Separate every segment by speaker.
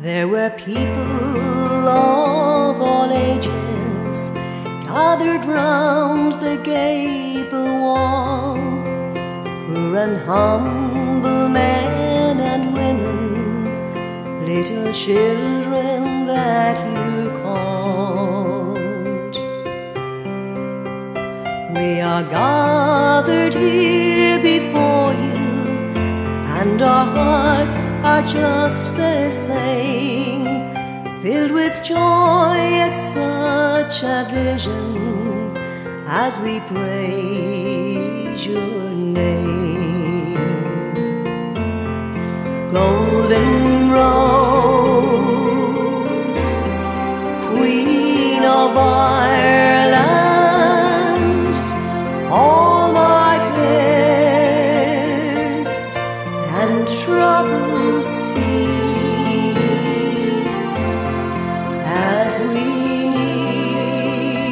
Speaker 1: There were people of all ages gathered round the gable wall, poor and humble men and women, little children that you called. We are gathered here and our hearts are just the same, filled with joy at such a vision as we praise your name. Golden Rose, Queen of Ireland, and troubles cease as we kneel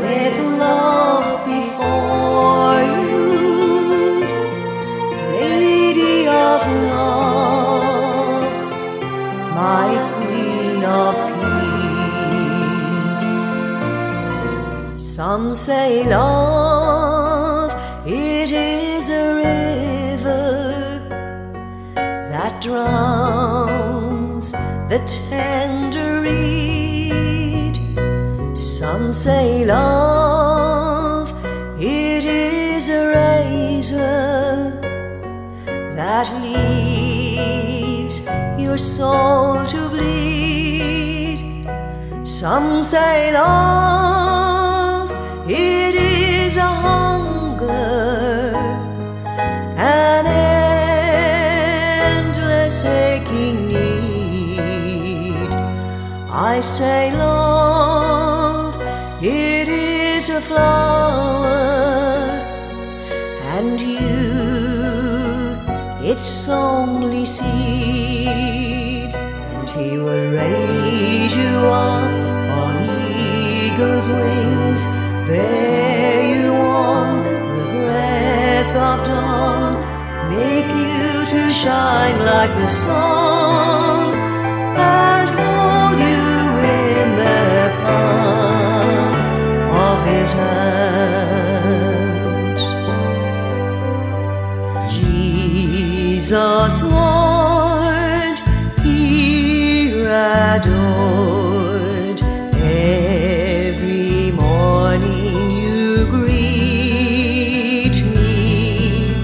Speaker 1: with love before you, Lady of Knock, my Queen of Peace. Some say love, it is a river drowns the tender reed. Some say love, it is a razor that leaves your soul to bleed. Some say love, I say love, it is a flower, and you, its only seed, and he will raise you up on eagle's wings, bear you on the breath of dawn, make you to shine like the sun, his hand. Jesus, Lord, here adored, every morning you greet me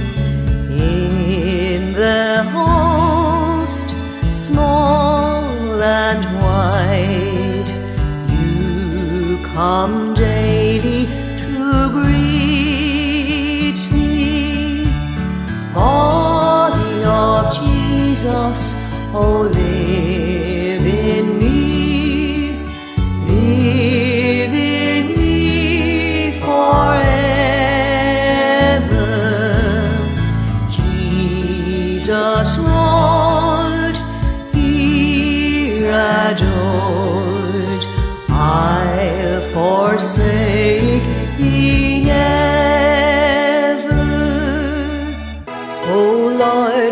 Speaker 1: in the host, small and wide. You come to greet me body of Jesus, oh, live in me, live in me forever. Jesus, Lord, here adored, I'll forsake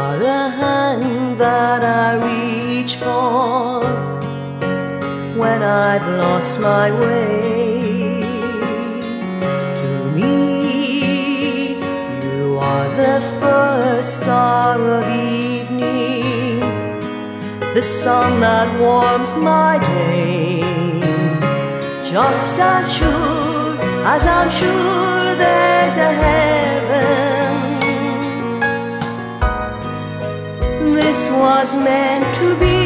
Speaker 1: are the hand that I reach for when I've lost my way. To me, you are the first star of evening, the sun that warms my day. Just as sure as I'm sure there's a heaven. Was meant to be.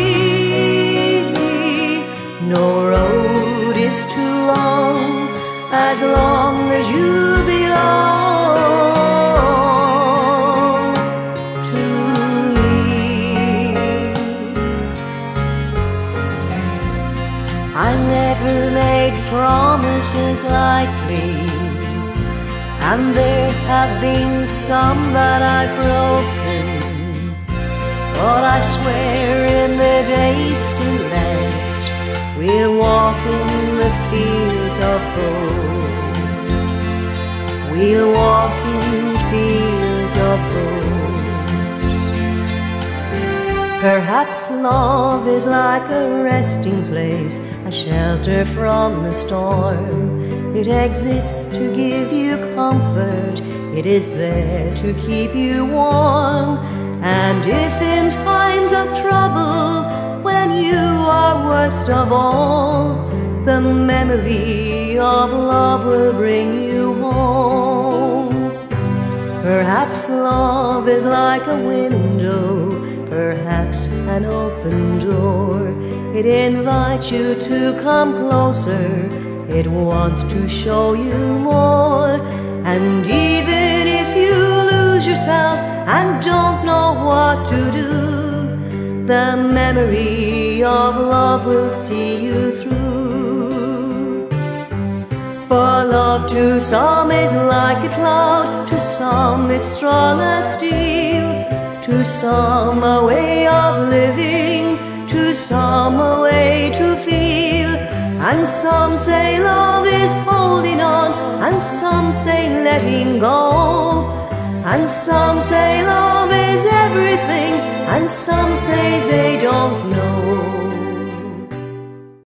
Speaker 1: No road is too long as long as you belong to me. I never made promises lightly, and there have been some that I've broken. But I swear in the days still left, we'll walk in the fields of gold. We'll walk in fields of gold. Perhaps love is like a resting place, a shelter from the storm. It exists to give you comfort, it is there to keep you warm. And if in times of trouble, when you are worst of all, the memory of love will bring you home. Perhaps love is like a window, perhaps an open door. It invites you to come closer, it wants to show you more. And even if you lose yourself and don't know what to do, the memory of love will see you through. For love to some is like a cloud, to some it's strong as steel, to some a way of living, to some a way to feel. And some say love is holding on, and some say letting go. And some say love is everything, and some say they don't know.